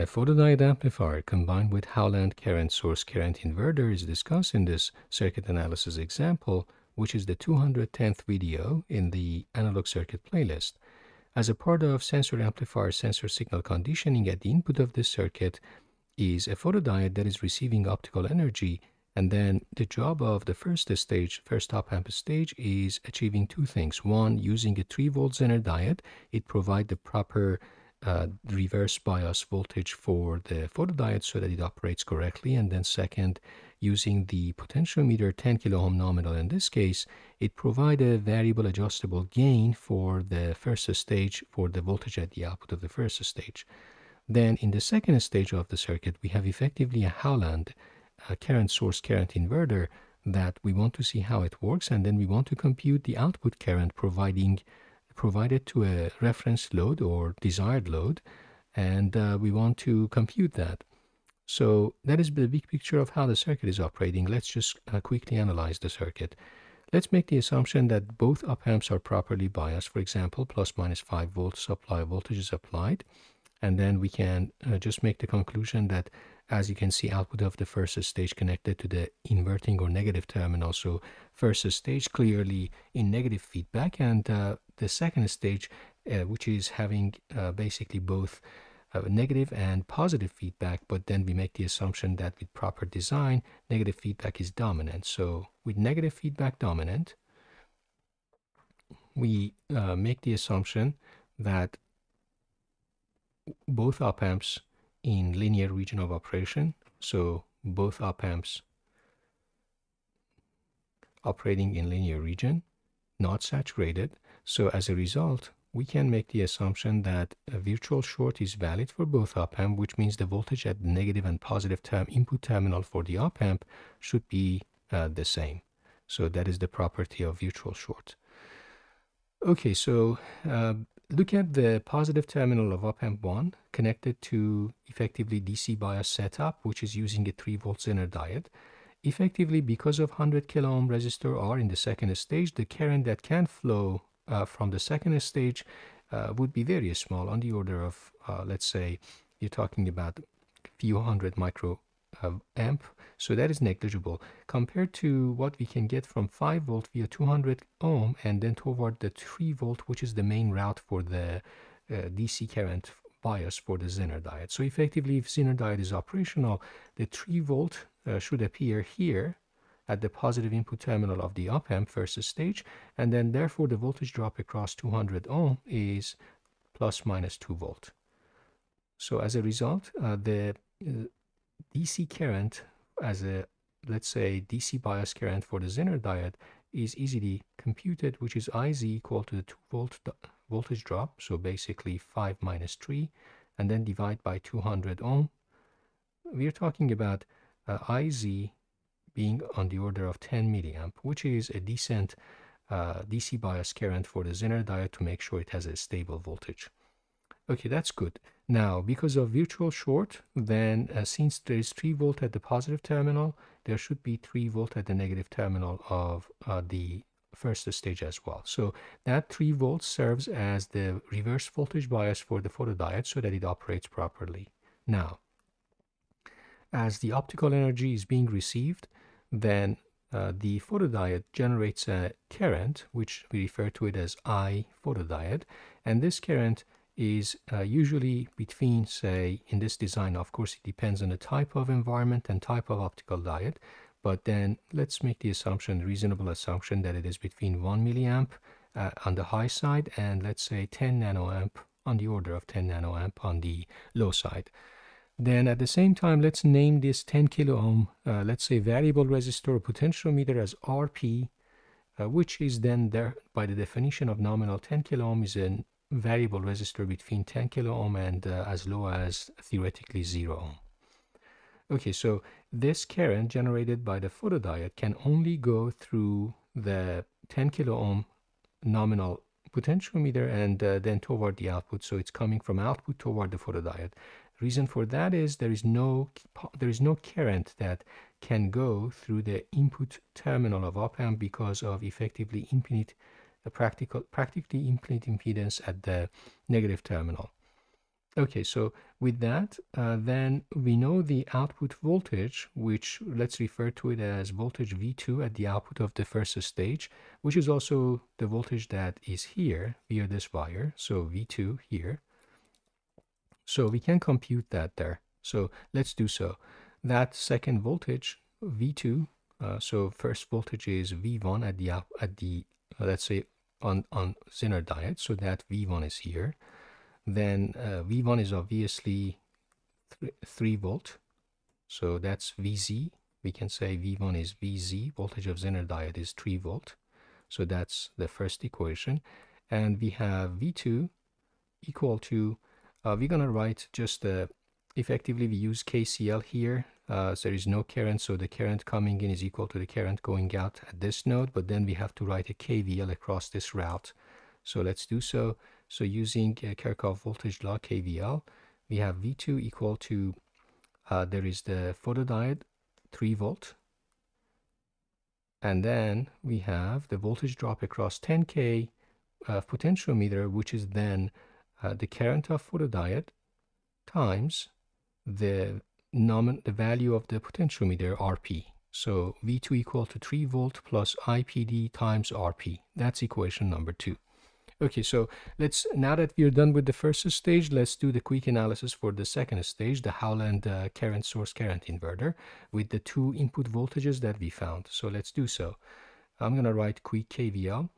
A photodiode amplifier combined with Howland current source current inverter is discussed in this circuit analysis example, which is the 210th video in the analog circuit playlist. As a part of sensor amplifier sensor signal conditioning at the input of this circuit is a photodiode that is receiving optical energy and then the job of the first stage, first op amp stage is achieving two things. One, using a 3 volt Zener diode, it provides the proper uh, reverse bias voltage for the photodiode so that it operates correctly. And then second, using the potentiometer 10 kilo ohm nominal in this case, it provides a variable adjustable gain for the first stage for the voltage at the output of the first stage. Then in the second stage of the circuit, we have effectively a Howland a current source current inverter that we want to see how it works and then we want to compute the output current providing provided to a reference load or desired load, and uh, we want to compute that. So that is the big picture of how the circuit is operating. Let's just uh, quickly analyze the circuit. Let's make the assumption that both op amps are properly biased. For example, plus minus 5 volt supply voltage is applied. And then we can uh, just make the conclusion that as you can see output of the first stage connected to the inverting or negative terminal so first stage clearly in negative feedback and uh, the second stage uh, which is having uh, basically both uh, negative and positive feedback but then we make the assumption that with proper design negative feedback is dominant so with negative feedback dominant we uh, make the assumption that both op amps in linear region of operation. So both op amps operating in linear region, not saturated. So as a result, we can make the assumption that a virtual short is valid for both op amp, which means the voltage at the negative and positive term input terminal for the op amp should be uh, the same. So that is the property of virtual short. Okay, so uh, look at the positive terminal of op-amp 1 connected to effectively DC bias setup, which is using a 3 volt Zener diode. Effectively, because of 100 kilo ohm resistor R in the second stage, the current that can flow uh, from the second stage uh, would be very small, on the order of, uh, let's say, you're talking about a few hundred micro amp so that is negligible compared to what we can get from 5 volt via 200 ohm and then toward the 3 volt which is the main route for the uh, DC current bias for the Zener diode. So effectively if Zener diode is operational the 3 volt uh, should appear here at the positive input terminal of the op amp first stage and then therefore the voltage drop across 200 ohm is plus minus 2 volt. So as a result uh, the uh, DC current as a, let's say, DC bias current for the Zener diode is easily computed, which is IZ equal to the 2 volt voltage drop, so basically 5 minus 3, and then divide by 200 ohm. We're talking about uh, IZ being on the order of 10 milliamp, which is a decent uh, DC bias current for the Zener diode to make sure it has a stable voltage. Okay, that's good. Now, because of virtual short, then uh, since there is 3 volt at the positive terminal, there should be 3 volt at the negative terminal of uh, the first stage as well. So that 3 volts serves as the reverse voltage bias for the photodiode so that it operates properly. Now, as the optical energy is being received, then uh, the photodiode generates a current, which we refer to it as I photodiode, and this current is uh, usually between, say, in this design, of course, it depends on the type of environment and type of optical diode, but then let's make the assumption, reasonable assumption, that it is between 1 milliamp uh, on the high side and let's say 10 nanoamp on the order of 10 nanoamp on the low side. Then at the same time, let's name this 10 kilo ohm, uh, let's say variable resistor potentiometer as RP, uh, which is then there by the definition of nominal 10 kilo ohm is an variable resistor between 10 kilo ohm and uh, as low as theoretically 0 ohm. Okay, so this current generated by the photodiode can only go through the 10 kilo ohm nominal potentiometer and uh, then toward the output. So it's coming from output toward the photodiode. Reason for that is there is no there is no current that can go through the input terminal of op amp because of effectively infinite the practical, practically infinite impedance at the negative terminal. Okay, so with that, uh, then we know the output voltage, which let's refer to it as voltage V2 at the output of the first stage, which is also the voltage that is here via this wire. So V2 here. So we can compute that there. So let's do so. That second voltage, V2, uh, so first voltage is V1 at the, at the uh, let's say on, on Zener diode. So that V1 is here then uh, V1 is obviously th 3 volt. So that's VZ. We can say V1 is VZ, voltage of Zener diode is 3 volt. So that's the first equation. And we have V2 equal to, uh, we're going to write just, uh, effectively we use KCL here. Uh, so there is no current, so the current coming in is equal to the current going out at this node, but then we have to write a KVL across this route. So let's do so. So using uh, Kirchhoff voltage law, KVL, we have V2 equal to, uh, there is the photodiode, 3 volt. And then we have the voltage drop across 10K uh, potentiometer, which is then uh, the current of photodiode times the nomin the value of the potentiometer RP. So V2 equal to 3 volt plus IPD times RP. That's equation number two. Okay, so let's, now that we're done with the first stage, let's do the quick analysis for the second stage, the Howland uh, current source current inverter with the two input voltages that we found. So let's do so. I'm going to write quick KVL.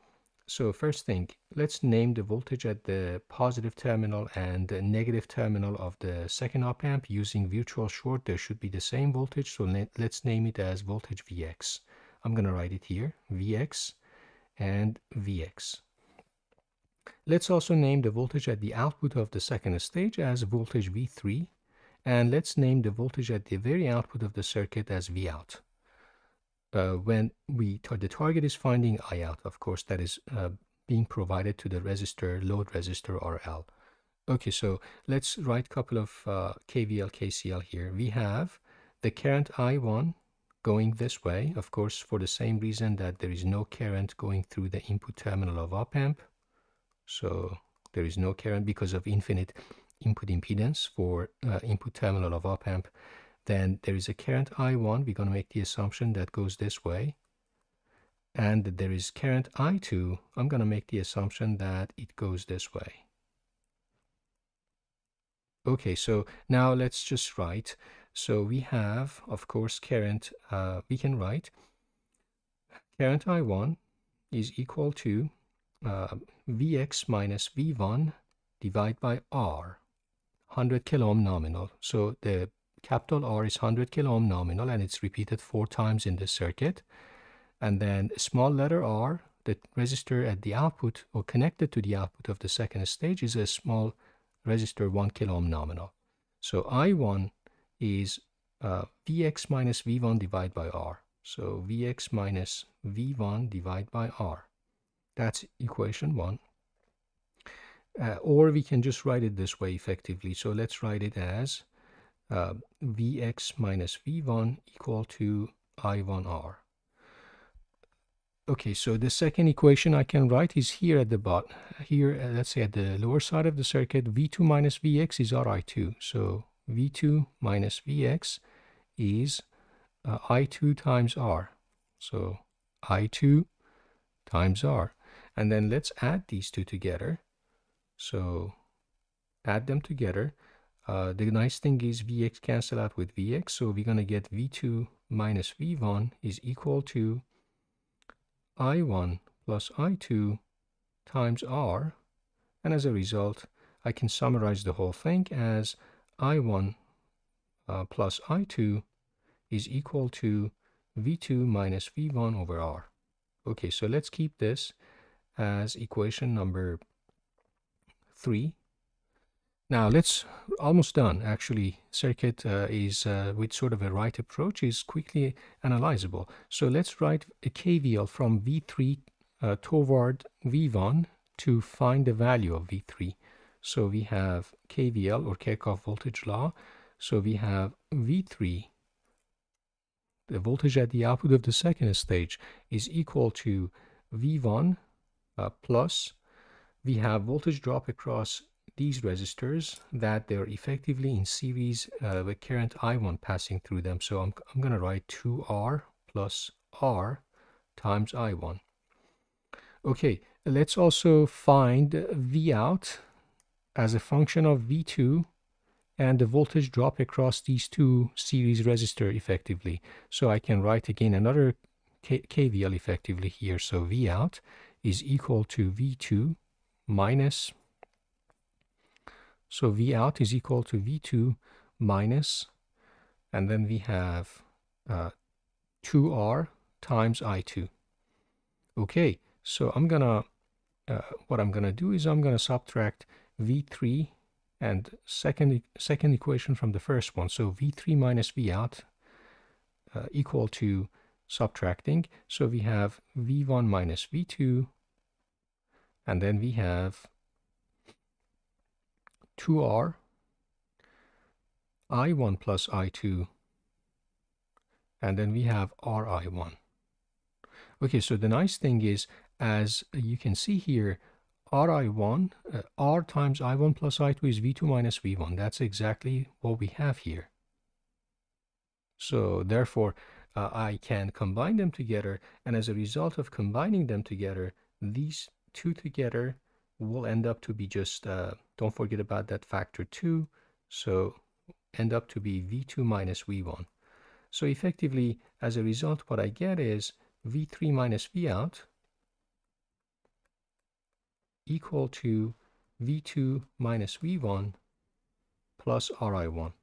So first thing, let's name the voltage at the positive terminal and the negative terminal of the second op amp using virtual short. There should be the same voltage, so let's name it as voltage Vx. I'm going to write it here, Vx and Vx. Let's also name the voltage at the output of the second stage as voltage V3 and let's name the voltage at the very output of the circuit as Vout. Uh, when we the target is finding I out, of course, that is uh, being provided to the resistor, load resistor RL. Okay, so let's write a couple of uh, KVL, KCL here. We have the current I1 going this way, of course, for the same reason that there is no current going through the input terminal of op amp. So there is no current because of infinite input impedance for uh, input terminal of op amp. Then there is a current I1. We're going to make the assumption that goes this way. And there is current I2. I'm going to make the assumption that it goes this way. Okay, so now let's just write. So we have, of course, current, uh, we can write current I1 is equal to uh, Vx minus V1 divided by R, 100 kilo ohm nominal. So the capital R is 100 kilo ohm nominal and it's repeated four times in the circuit. And then small letter r, the resistor at the output or connected to the output of the second stage is a small resistor 1 kilo ohm nominal. So I1 is uh, Vx minus V1 divided by R. So Vx minus V1 divided by R. That's equation one. Uh, or we can just write it this way effectively. So let's write it as uh, Vx minus V1 equal to I1R. Okay, so the second equation I can write is here at the bottom. Here, uh, let's say at the lower side of the circuit, V2 minus Vx is Ri2. So V2 minus Vx is uh, I2 times R. So I2 times R. And then let's add these two together. So add them together. Uh, the nice thing is Vx cancel out with Vx. So we're going to get V2 minus V1 is equal to I1 plus I2 times R. And as a result, I can summarize the whole thing as I1 uh, plus I2 is equal to V2 minus V1 over R. Okay, so let's keep this as equation number three. Now let's almost done actually circuit uh, is uh, with sort of a right approach is quickly analyzable. So let's write a KVL from V3 uh, toward V1 to find the value of V3. So we have KVL or Kirchhoff voltage law. So we have V3 the voltage at the output of the second stage is equal to V1 uh, plus we have voltage drop across these resistors that they're effectively in series uh, with current I1 passing through them. So I'm, I'm going to write 2R plus R times I1. Okay, let's also find V out as a function of V2 and the voltage drop across these two series resistor effectively. So I can write again another KVL effectively here. So V out is equal to V2 minus, so V out is equal to V2 minus, and then we have uh, 2R times I2. Okay, so I'm gonna, uh, what I'm gonna do is I'm gonna subtract V3 and second, second equation from the first one. So V3 minus V out uh, equal to subtracting. So we have V1 minus V2 and then we have 2R I1 plus I2 and then we have RI1. Okay, so the nice thing is, as you can see here, Ri1, uh, R times I1 plus I2 is V2 minus V1. That's exactly what we have here. So therefore, uh, I can combine them together, and as a result of combining them together, these two together will end up to be just, uh, don't forget about that factor 2, so end up to be V2 minus V1. So effectively, as a result, what I get is V3 minus V out equal to V2 minus V1 plus Ri1.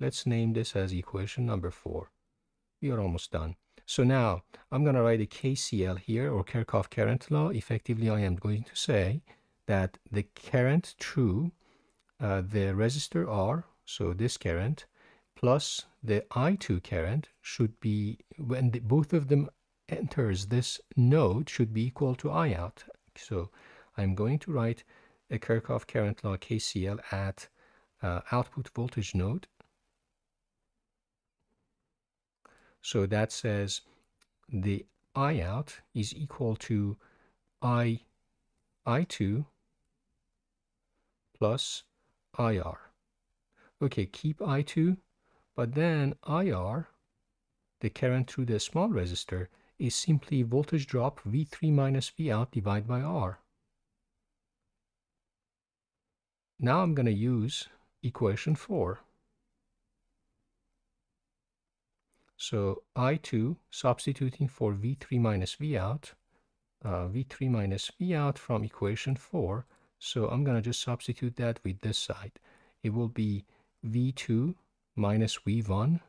Let's name this as equation number 4. We are almost done. So now I'm going to write a KCL here or Kirchhoff current law. Effectively, I am going to say that the current through uh, the resistor R, so this current, plus the I2 current should be, when the, both of them enters this node, should be equal to I out. So I'm going to write a Kirchhoff current law KCL at uh, output voltage node. So that says the I out is equal to I I2 plus IR. Okay, keep I2, but then IR, the current through the small resistor, is simply voltage drop V3 minus V out divided by R. Now I'm going to use equation 4. So I2 substituting for V3 minus V out, uh, V3 minus V out from equation 4. So I'm going to just substitute that with this side. It will be V2 minus V1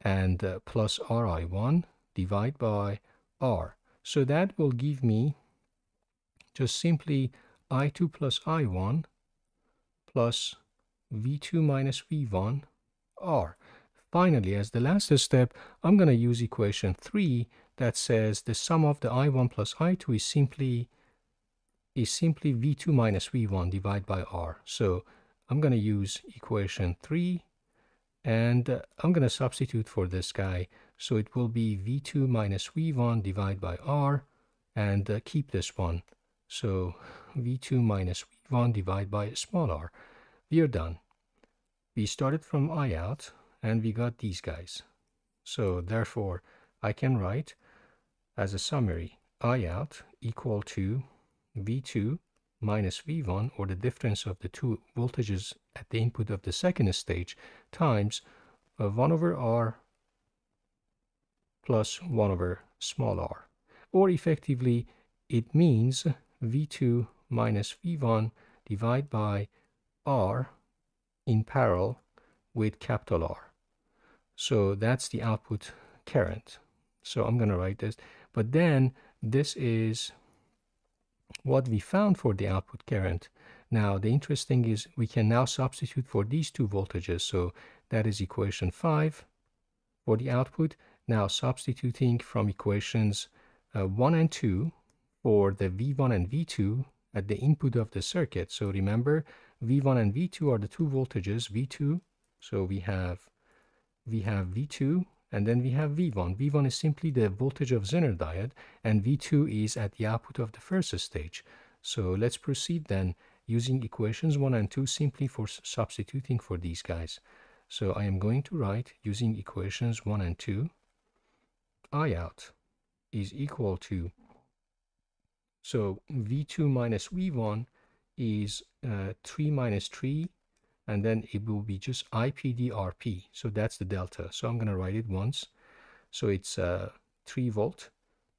and uh, plus RI1 divide by R. So that will give me just simply I2 plus I1 plus V2 minus V1 R. Finally, as the last step, I'm going to use equation 3 that says the sum of the I1 plus I2 is simply is simply V2 minus V1 divided by R. So I'm going to use equation 3 and uh, I'm going to substitute for this guy. So it will be V2 minus V1 divided by R and uh, keep this one. So V2 minus V1 divided by small r. We are done. We started from I out and we got these guys. So therefore, I can write as a summary I out equal to V2 minus V1 or the difference of the two voltages at the input of the second stage times uh, 1 over R plus 1 over small r. Or effectively, it means V2 minus V1 divided by R in parallel with capital R. So that's the output current. So I'm going to write this. But then this is what we found for the output current. Now, the interesting is we can now substitute for these two voltages. So that is equation 5 for the output. Now substituting from equations uh, 1 and 2 for the V1 and V2 at the input of the circuit. So remember, V1 and V2 are the two voltages, V2. So we have we have V2 and then we have V1. V1 is simply the voltage of Zener diode and V2 is at the output of the first stage. So let's proceed then using equations 1 and 2 simply for substituting for these guys. So I am going to write using equations 1 and 2, I out is equal to, so V2 minus V1 is uh, 3 minus 3, and then it will be just IPDRP. So that's the delta. So I'm going to write it once. So it's uh, 3 volt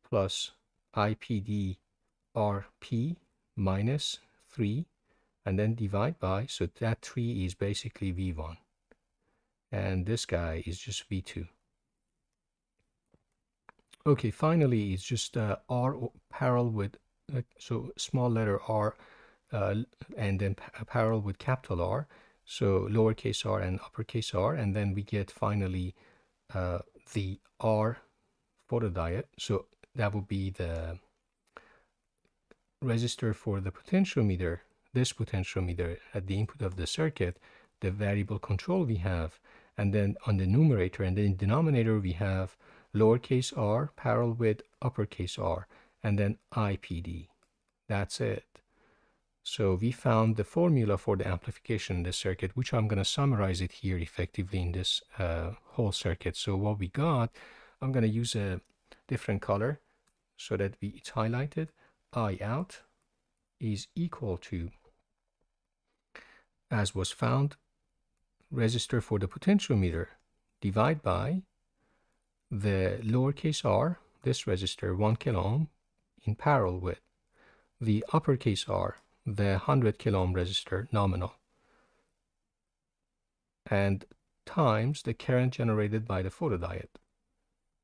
plus IPDRP minus 3 and then divide by, so that 3 is basically V1 and this guy is just v2 okay finally it's just uh, r parallel with uh, so small letter r uh, and then parallel with capital r so lowercase r and uppercase r and then we get finally uh, the r photodiode so that would be the resistor for the potentiometer this potentiometer at the input of the circuit the variable control we have and then on the numerator and then denominator we have lowercase r parallel with uppercase r and then IPD. That's it. So we found the formula for the amplification in the circuit, which I'm going to summarize it here effectively in this uh, whole circuit. So what we got, I'm going to use a different color so that we, it's highlighted. I out is equal to, as was found, resistor for the potentiometer divide by the lowercase r, this resistor 1 kilo ohm in parallel with the uppercase r, the 100 kilo ohm resistor nominal and times the current generated by the photodiode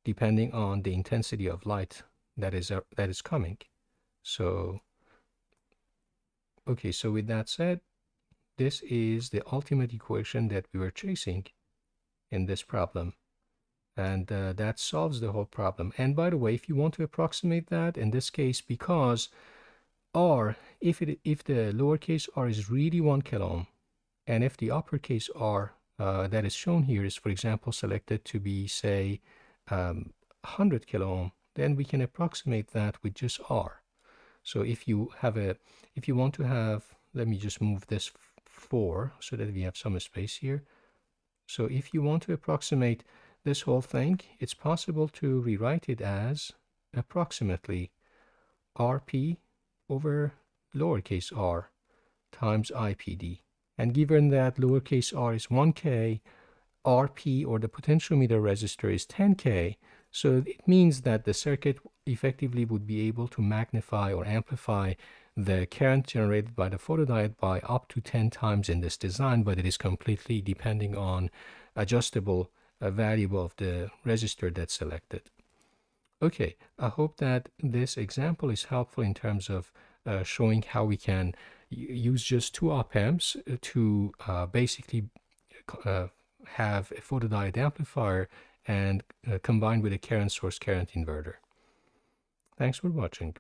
depending on the intensity of light that is uh, that is coming so okay so with that said this is the ultimate equation that we were chasing in this problem. And uh, that solves the whole problem. And by the way, if you want to approximate that, in this case, because r, if, it, if the lowercase r is really 1 kilo ohm, and if the uppercase r uh, that is shown here is, for example, selected to be, say, um, 100 kilo ohm, then we can approximate that with just r. So if you have a, if you want to have, let me just move this 4 so that we have some space here. So if you want to approximate this whole thing, it's possible to rewrite it as approximately RP over lowercase r times IPD. And given that lowercase r is 1K, RP or the potentiometer resistor is 10K, so it means that the circuit effectively would be able to magnify or amplify the current generated by the photodiode by up to 10 times in this design, but it is completely depending on adjustable uh, value of the resistor that's selected. Okay, I hope that this example is helpful in terms of uh, showing how we can use just two op amps to uh, basically uh, have a photodiode amplifier and uh, combined with a current source current inverter. Thanks for watching.